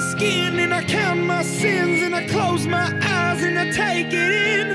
skin and I count my sins and I close my eyes and I take it in.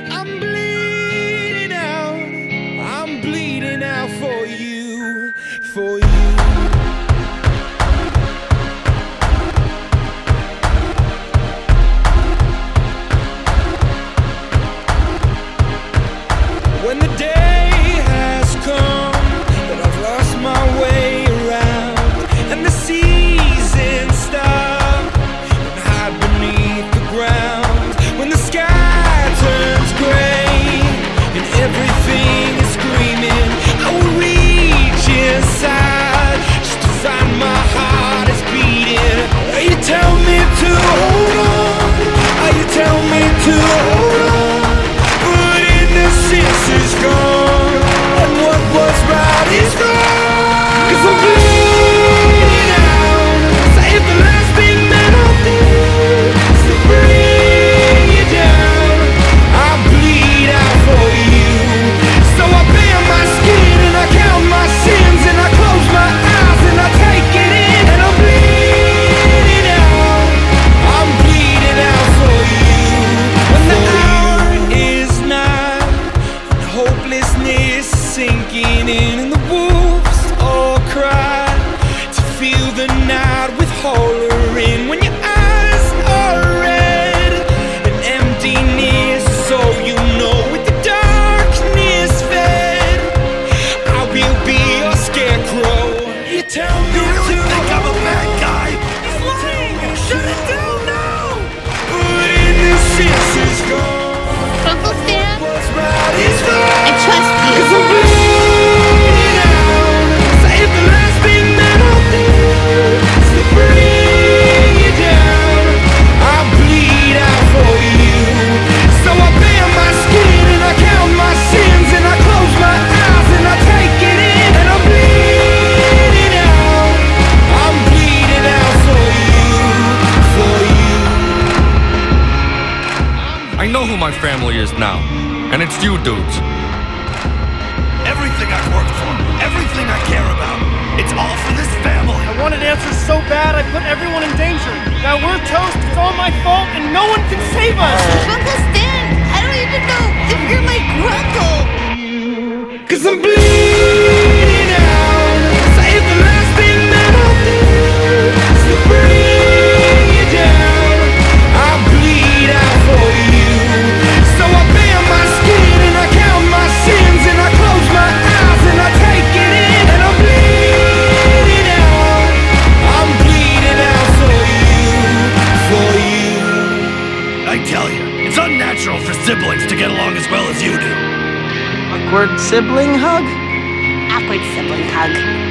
I know who my family is now, and it's you dudes. Everything I've worked for, everything I care about, it's all for this family. I wanted answers so bad I put everyone in danger. Now we're toast, it's all my fault, and no one can save us. Uncle Stan, I don't even know if you're my grandpa. Cause I'm bleeding. siblings to get along as well as you do. Awkward sibling hug? Awkward sibling hug.